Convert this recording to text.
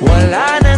Wala na